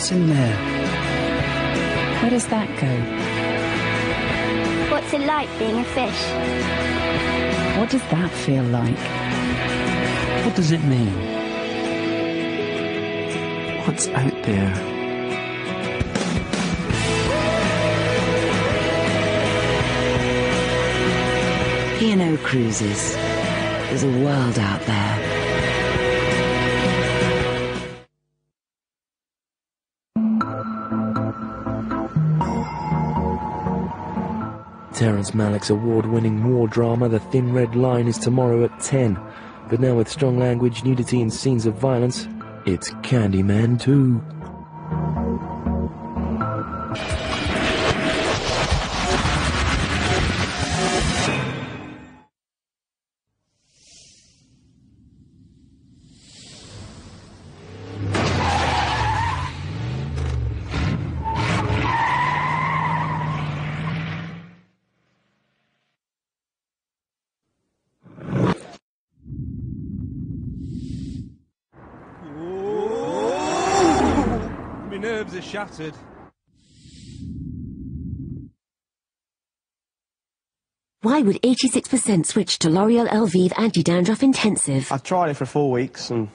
What's in there? Where does that go? What's it like being a fish? What does that feel like? What does it mean? What's out there? P&O Cruises. There's a world out there. Terrence Malick's award-winning war drama The Thin Red Line is tomorrow at 10. But now with strong language, nudity and scenes of violence, it's Candyman 2. Nerves. Why would 86% switch to L'Oreal Elvive Anti-Dandruff Intensive? I've tried it for four weeks and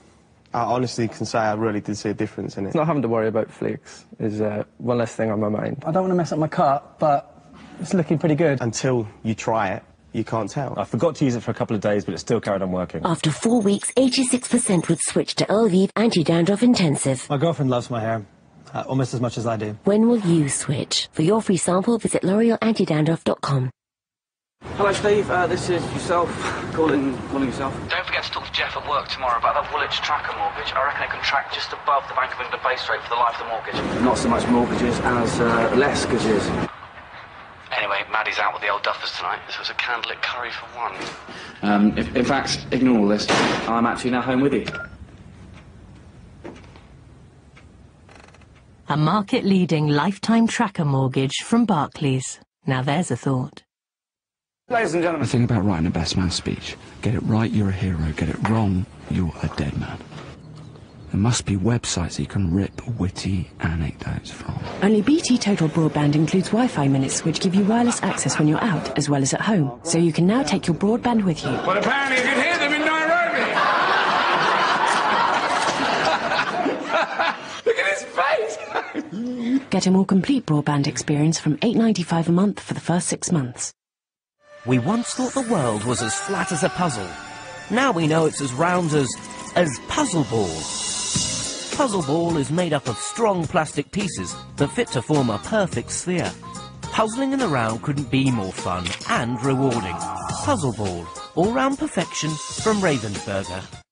I honestly can say I really did see a difference in it. Not having to worry about flakes is uh, one less thing on my mind. I don't want to mess up my cut, but it's looking pretty good. Until you try it, you can't tell. I forgot to use it for a couple of days, but it still carried on working. After four weeks, 86% would switch to Elvive Anti-Dandruff Intensive. My girlfriend loves my hair, uh, almost as much as I do. When will you switch? For your free sample, visit l'orealantidandruff.com. Hello, Steve. Uh, this is yourself calling calling yourself. Don't forget to talk to Jeff at work tomorrow about that Woolwich tracker mortgage. I reckon it can track just above the Bank of England base rate for the life of the mortgage. Not so much mortgages as uh, Lescages. Anyway, Maddie's out with the old duffers tonight. This was a candlelit curry for one. Um, if, in fact, ignore all this. I'm actually now home with you. A market-leading lifetime tracker mortgage from Barclays. Now there's a thought. Ladies and gentlemen. The thing about writing a best man speech, get it right, you're a hero. Get it wrong, you're a dead man. There must be websites that you can rip witty anecdotes from. Only BT Total Broadband includes Wi-Fi minutes, which give you wireless access when you're out, as well as at home. So you can now take your broadband with you. But apparently you can hear them in Nairobi. Look at his face. Get a more complete broadband experience from $8.95 a month for the first six months. We once thought the world was as flat as a puzzle. Now we know it's as round as... as Puzzle Ball. Puzzle Ball is made up of strong plastic pieces that fit to form a perfect sphere. Puzzling in the round couldn't be more fun and rewarding. Puzzle Ball. All-round perfection from Ravensburger.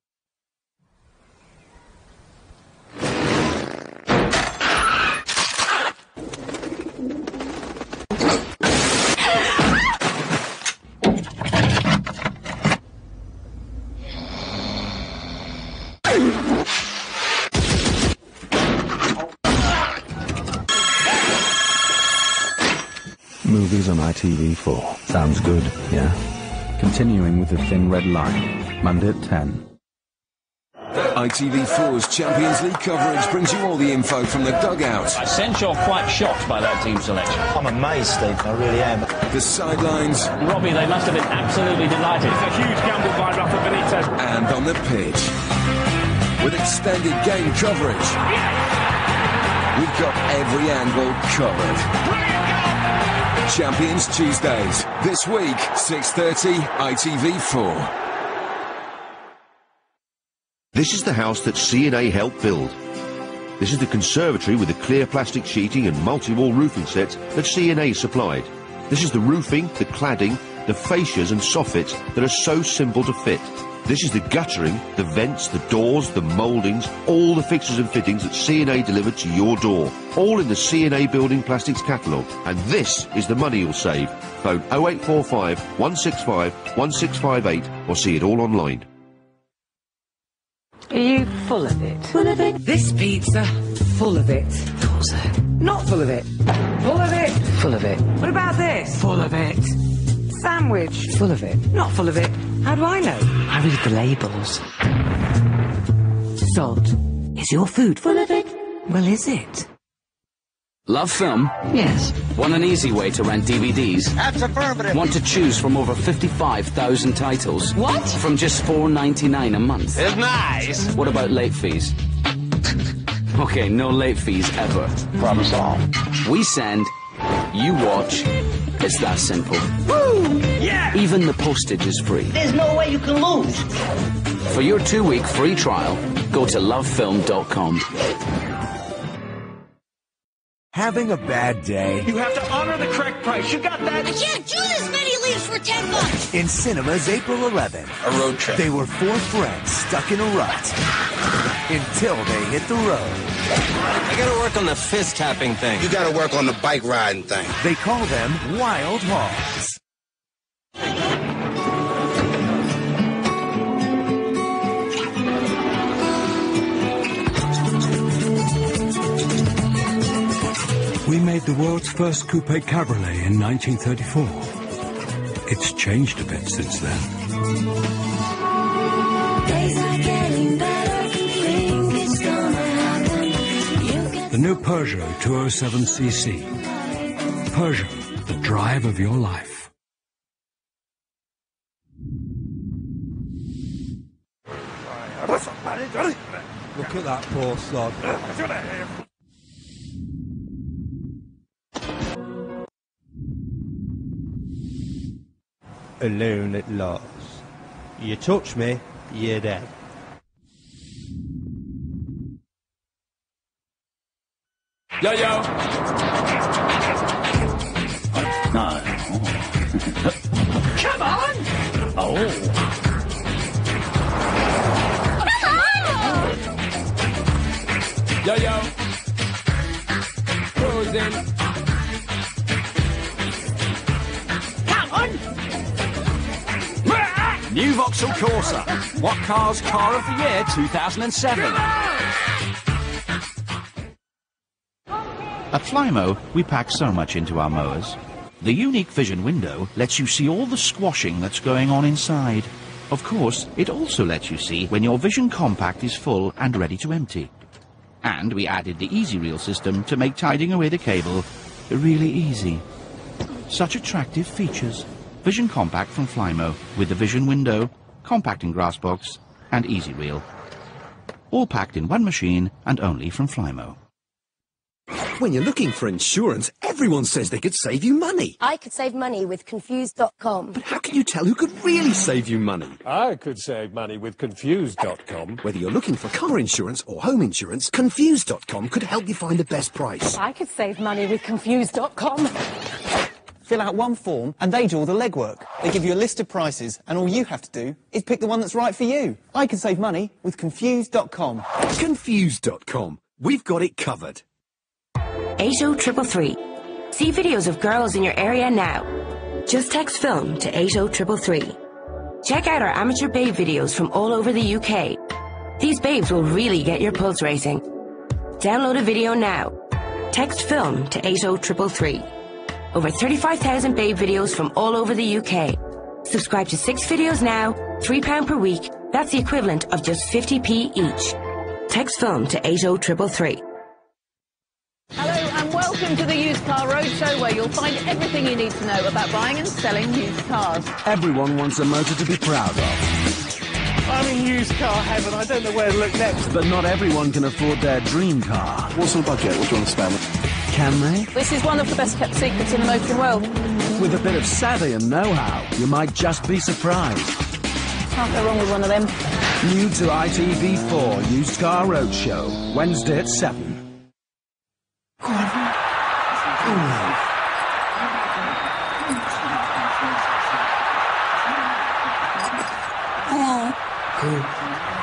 Movies on ITV4. Sounds good, yeah? Continuing with the Thin Red Line. Monday at 10. ITV4's Champions League coverage brings you all the info from the dugout. I sense you're quite shocked by that team selection. I'm amazed, Steve. I really am. The sidelines. Robbie, they must have been absolutely delighted. It's a huge gamble by Rafa Benitez. And on the pitch. With extended game coverage. We've got every angle covered. Champions Tuesdays. This week, 6.30, ITV4. This is the house that C&A helped build. This is the conservatory with the clear plastic sheeting and multi-wall roofing sets that C&A supplied. This is the roofing, the cladding, the fascias and soffits that are so simple to fit. This is the guttering, the vents, the doors, the mouldings, all the fixtures and fittings that C&A delivered to your door. All in the C&A Building Plastics catalogue. And this is the money you'll save. Phone 0845 165 1658 or see it all online. Are you full of it? Full of it. This pizza, full of it. Also, not full of it. Full of it. Full of it. What about this? Full of it. Sandwich. Full of it. Not full of it. How do I know? I read the labels. Salt. Is your food full of it? Well, is it? Love film? Yes. Want an easy way to rent DVDs? That's affirmative. Want to choose from over 55,000 titles? What? From just $4.99 a month. It's nice. What about late fees? okay, no late fees ever. Problem solved. We send, you watch. It's that simple. Woo! Yeah! Even the postage is free. There's no way you can lose. For your two-week free trial, go to lovefilm.com. Having a bad day? You have to honor the correct price. You got that? I can't do this many leaves for 10 bucks. In cinemas April 11th. A road trip. They were four friends stuck in a rut. Until they hit the road. I gotta work on the fist tapping thing. You gotta work on the bike riding thing. They call them Wild Hogs. We made the world's first coupe cabriolet in 1934. It's changed a bit since then. New Peugeot 207cc. Peugeot, the drive of your life. Look at that poor sod. Alone at last. You touch me, you're dead. Yo, yo. No. Come on! Oh. Yo, yo. Cruising. Come on! New Vauxhall Corsa. What car's car of the year 2007? At Flymo, we pack so much into our mowers. The unique vision window lets you see all the squashing that's going on inside. Of course, it also lets you see when your Vision Compact is full and ready to empty. And we added the Easy Reel system to make tidying away the cable really easy. Such attractive features. Vision Compact from Flymo with the Vision window, compacting grass box, and Easy Reel. All packed in one machine and only from Flymo. When you're looking for insurance, everyone says they could save you money. I could save money with Confused.com. But how can you tell who could really save you money? I could save money with Confused.com. Whether you're looking for car insurance or home insurance, Confused.com could help you find the best price. I could save money with Confused.com. Fill out one form and they do all the legwork. They give you a list of prices and all you have to do is pick the one that's right for you. I can save money with Confused.com. Confused.com. We've got it covered. 80333. See videos of girls in your area now. Just text film to 80333. Check out our amateur babe videos from all over the UK. These babes will really get your pulse racing. Download a video now. Text film to 80333. Over 35,000 babe videos from all over the UK. Subscribe to six videos now, £3 per week. That's the equivalent of just 50p each. Text film to 80333. Hello and welcome to the Used Car Roadshow where you'll find everything you need to know about buying and selling used cars. Everyone wants a motor to be proud of. I'm in used car heaven. I don't know where to look next. But not everyone can afford their dream car. What's the budget? What do you want to spend? Can they? This is one of the best kept secrets in the motoring world. With a bit of savvy and know-how, you might just be surprised. Can't go wrong with one of them. New to ITV4 Used Car Roadshow, Wednesday at 7.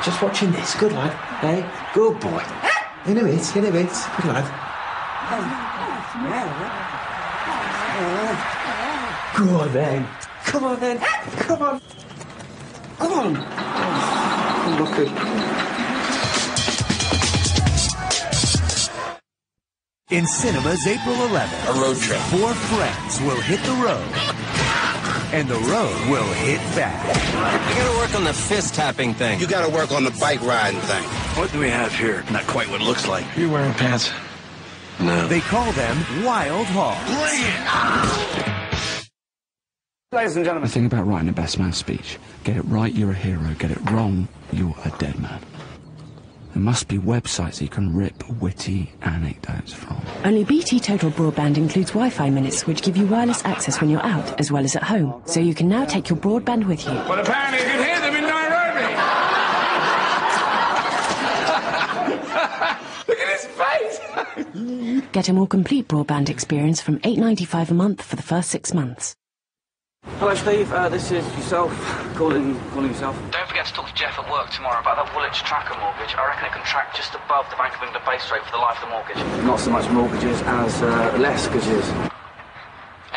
Just watching this. Good lad. Hey, good boy. In a bit, in a bit. Good lad. Go on then. Come on then. Come on. Come on. Oh, look at. In cinemas April 11th. A road trip. Four friends will hit the road. And the road will hit back. I gotta work on the fist tapping thing. You gotta work on the bike riding thing. What do we have here? Not quite what it looks like. You wearing pants? No. They call them Wild Hogs. Ladies and gentlemen. The thing about writing a best man speech, get it right, you're a hero. Get it wrong, you're a dead man. There must be websites you can rip witty anecdotes from. Only BT Total Broadband includes Wi-Fi minutes, which give you wireless access when you're out, as well as at home. So you can now take your broadband with you. Well, apparently you can hear them in Nairobi. Look at his face. Get a more complete broadband experience from $8.95 a month for the first six months. Hello, Steve. Uh, this is yourself. Calling, calling yourself. Don't forget to talk to Jeff at work tomorrow about that Woolwich tracker mortgage. I reckon it can track just above the Bank of England base rate for the life of the mortgage. Not so much mortgages as uh, less gages.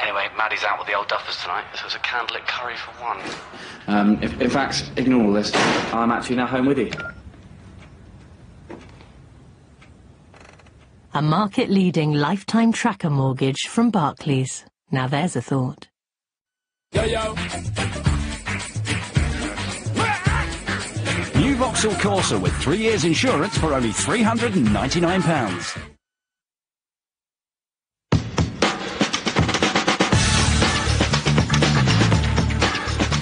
Anyway, Maddie's out with the old duffers tonight, so it's a candlelit curry for one. Um, if, in fact, ignore all this. I'm actually now home with you. A market-leading lifetime tracker mortgage from Barclays. Now there's a thought. Yo, yo. New Vauxhall Corsa with three years insurance for only £399.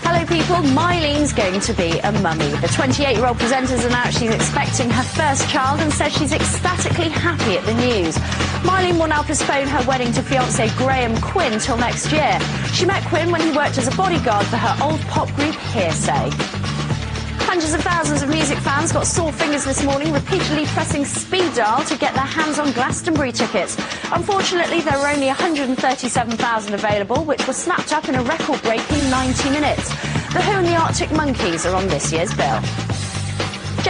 Hello, people. Mylene's going to be a mummy. The 28-year-old presenter's announced she's expecting her first child and says she's ecstatically happy at the news. Mylene will now postpone her wedding to fiancé Graham Quinn till next year. She met Quinn when he worked as a bodyguard for her old pop group Hear'Say. Hundreds of thousands of music fans got sore fingers this morning, repeatedly pressing speed dial to get their hands on Glastonbury tickets. Unfortunately, there were only 137,000 available, which were snapped up in a record-breaking 90 minutes. The Who and the Arctic Monkeys are on this year's bill.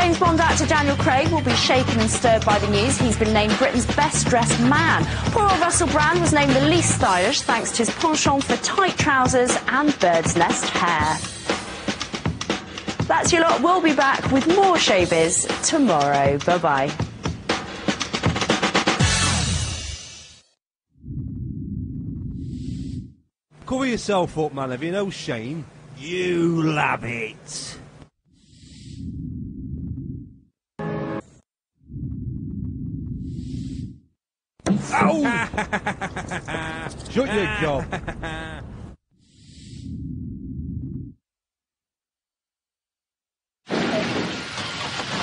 James Bond actor Daniel Craig will be shaken and stirred by the news. He's been named Britain's best dressed man. Poor old Russell Brand was named the least stylish thanks to his penchant for tight trousers and bird's nest hair. That's your lot. We'll be back with more showbiz tomorrow. Bye bye. Cover yourself up, man. Have you no shame? You labbit. Shut your gob.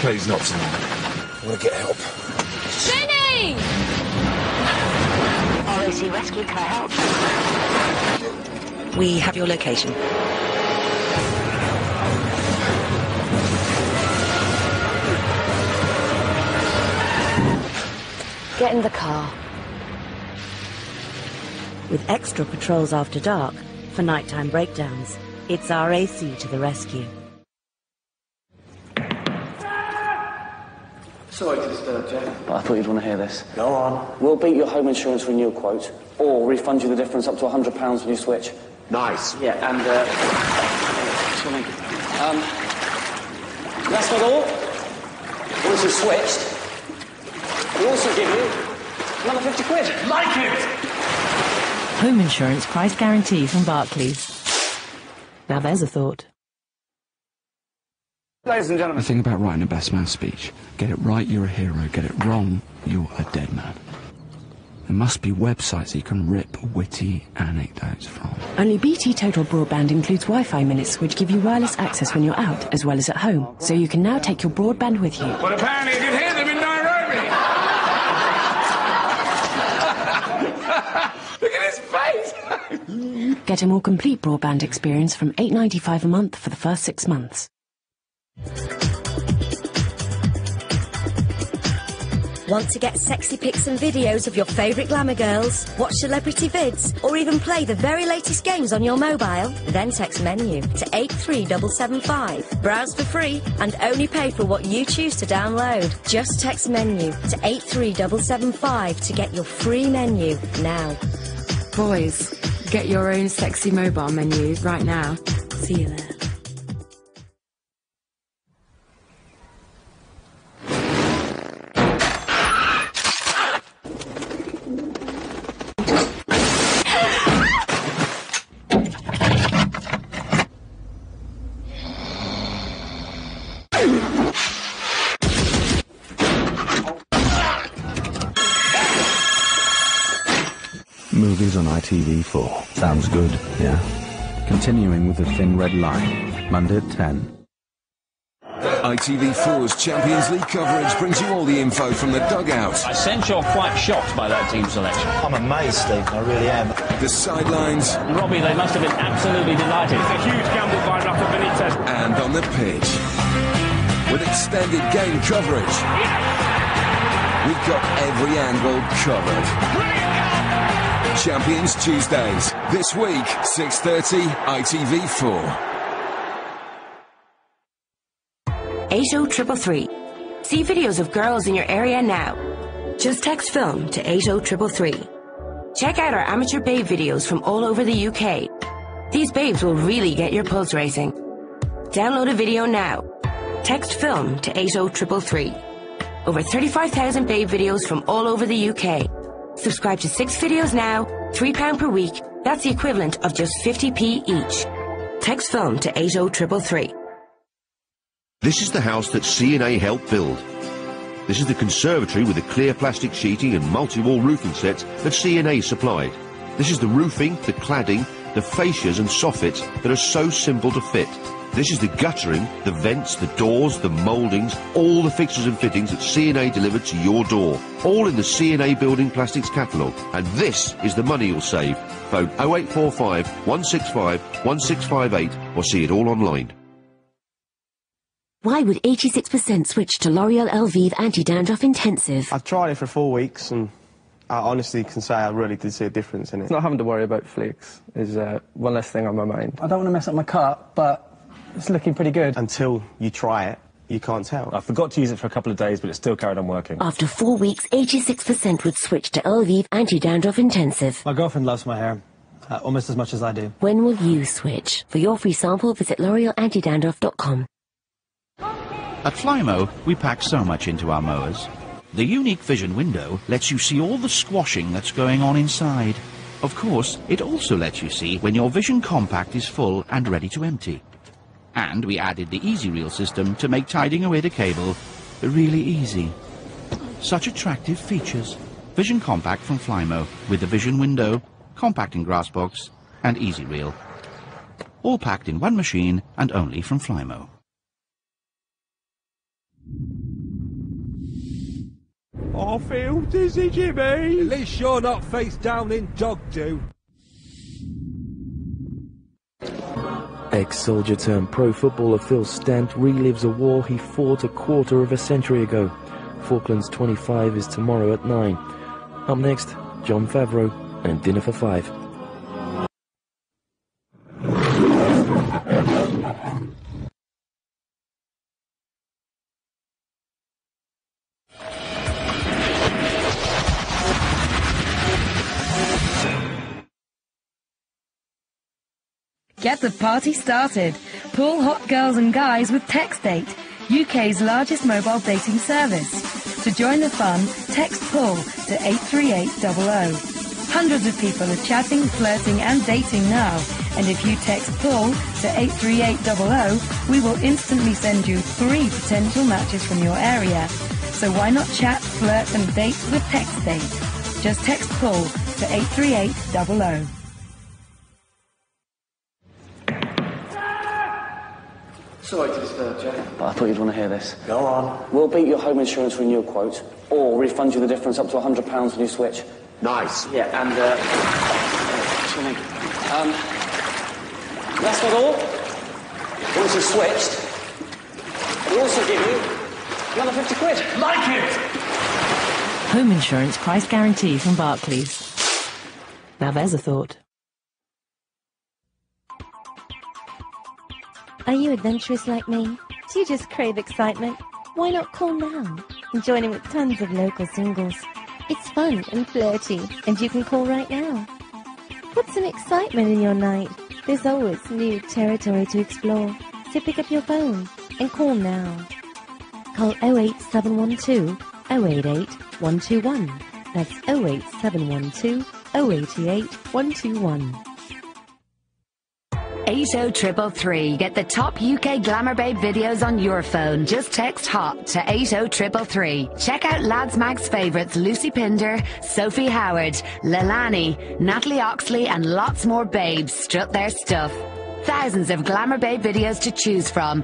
Please, not tonight. I want to get help. Jenny! RAC Rescue, can I help? We have your location. Get in the car. With extra patrols after dark for nighttime breakdowns, it's RAC to the rescue. Sorry to disturb, Jeff. But I thought you'd want to hear this. Go on. We'll beat your home insurance renewal quote, or refund you the difference up to £100 when you switch. Nice. Yeah, and, uh... Um, that's not all. Once you've switched, we'll also give you another 50 quid. Like it! Home insurance price guarantee from Barclays. Now there's a thought. Ladies and gentlemen. The thing about writing a best man speech, get it right, you're a hero. Get it wrong, you're a dead man. There must be websites you can rip witty anecdotes from. Only BT Total Broadband includes Wi-Fi minutes, which give you wireless access when you're out, as well as at home. So you can now take your broadband with you. Well, apparently you can hear them in Nairobi. Look at his face. Get a more complete broadband experience from $8.95 a month for the first six months. Want to get sexy pics and videos of your favourite glamour girls? Watch celebrity vids? Or even play the very latest games on your mobile? Then text menu to 83775. Browse for free and only pay for what you choose to download. Just text menu to 83775 to get your free menu now. Boys, get your own sexy mobile menus right now. See you there. Movies on ITV4. Sounds good, yeah? Continuing with the thin red line. Monday at 10. ITV4's Champions League coverage brings you all the info from the dugout. I sense you're quite shocked by that team selection. I'm amazed, Steve. I really am. The sidelines. Robbie, they must have been absolutely delighted. It's a huge gamble by Rafa Benitez. And on the pitch. With extended game coverage. We've got every angle covered. Champions Tuesdays. This week, 6.30, ITV4. 80333. See videos of girls in your area now. Just text film to 80333. Check out our amateur babe videos from all over the UK. These babes will really get your pulse racing. Download a video now. Text film to 80333. Over 35,000 babe videos from all over the UK. Subscribe to six videos now, £3 per week. That's the equivalent of just 50p each. Text film to 80333. This is the house that C&A helped build. This is the conservatory with the clear plastic sheeting and multi-wall roofing sets that C&A supplied. This is the roofing, the cladding, the fascias and soffits that are so simple to fit. This is the guttering, the vents, the doors, the mouldings, all the fixtures and fittings that C&A delivered to your door. All in the C&A Building Plastics catalogue. And this is the money you'll save. Phone 0845 165 1658 or see it all online. Why would 86% switch to L'Oreal Elvive Anti-Dandruff Intensive? I've tried it for four weeks and I honestly can say I really did see a difference in it. Not having to worry about fleeks is uh, one less thing on my mind. I don't want to mess up my cut, but it's looking pretty good. Until you try it, you can't tell. I forgot to use it for a couple of days, but it still carried on working. After four weeks, 86% would switch to Elvive Anti-Dandruff Intensive. My girlfriend loves my hair. Uh, almost as much as I do. When will you switch? For your free sample, visit l'orealantidandruff.com. At Flymo, we pack so much into our mowers. The unique vision window lets you see all the squashing that's going on inside. Of course, it also lets you see when your Vision Compact is full and ready to empty. And we added the Easy Reel system to make tidying away the cable really easy. Such attractive features. Vision Compact from Flymo with the Vision window, compacting grass box, and Easy Reel. All packed in one machine and only from Flymo. I feel dizzy, Jimmy. At least you're not face down in dog do. Ex-soldier turned pro footballer Phil Stant relives a war he fought a quarter of a century ago. Falklands 25 is tomorrow at 9. Up next, Jon Favreau and Dinner for Five. Party started. Pull hot girls and guys with TextDate, UK's largest mobile dating service. To join the fun, text PULL to 83800. Hundreds of people are chatting, flirting and dating now. And if you text PULL to 83800, we will instantly send you three potential matches from your area. So why not chat, flirt and date with TextDate? Just text PULL to 83800. Sorry to disturb you, but I thought you'd want to hear this. Go on. We'll beat your home insurance renewal quote, or refund you the difference up to £100 when you switch. Nice. Yeah, and, uh... Swimming. Um... That's not all. Once you've switched, we'll also give you another 50 quid. Like it! Home insurance price guarantee from Barclays. Now there's a thought. Are you adventurous like me? Do you just crave excitement? Why not call now and join in with tons of local singles? It's fun and flirty, and you can call right now. Put some excitement in your night. There's always new territory to explore. So pick up your phone and call now. Call 08712 088 121. That's 08712 088 121. 80333. Get the top UK Glamour Babe videos on your phone. Just text HOT to 80333. Check out Lads Mag's favourites Lucy Pinder, Sophie Howard, Leilani, Natalie Oxley, and lots more babes strut their stuff. Thousands of Glamour Babe videos to choose from.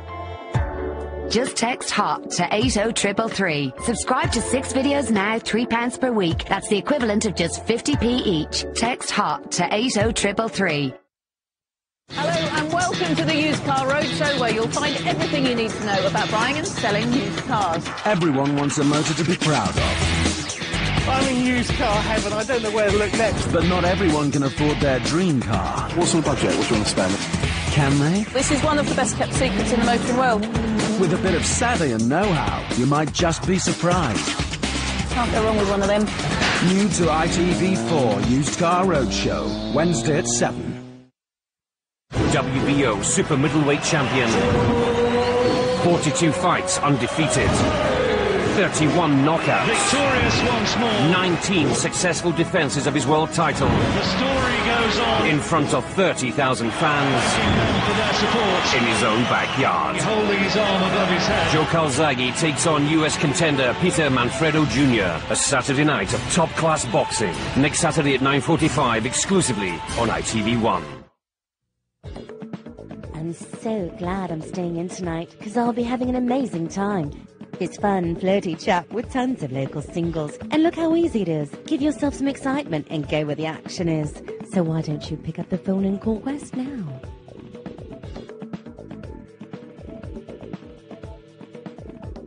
Just text HOT to 80333. Subscribe to six videos now, £3 per week. That's the equivalent of just 50p each. Text HOT to 80333. Hello and welcome to the Used Car Roadshow where you'll find everything you need to know about buying and selling used cars. Everyone wants a motor to be proud of. I'm in used car heaven, I don't know where to look next. But not everyone can afford their dream car. What's on the budget? What do you want to spend? Can they? This is one of the best kept secrets in the motoring world. With a bit of savvy and know-how, you might just be surprised. Can't go wrong with one of them. New to ITV4 Used Car Roadshow, Wednesday at 7. WBO Super Middleweight Champion. 42 fights undefeated. 31 knockouts. Victorious once more. 19 successful defenses of his world title. The story goes on. In front of 30,000 fans. For their support. In his own backyard. Holding his arm above his head. Joe Calzaghe takes on US contender Peter Manfredo Jr. A Saturday night of top-class boxing. Next Saturday at 9.45 exclusively on ITV1. So glad I'm staying in tonight because I'll be having an amazing time. It's fun, flirty chat with tons of local singles. And look how easy it is. Give yourself some excitement and go where the action is. So why don't you pick up the phone and call West now?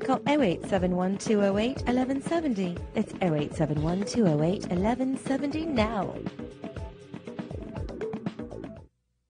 Call 0871 208 1170. It's 0871 208 1170 now.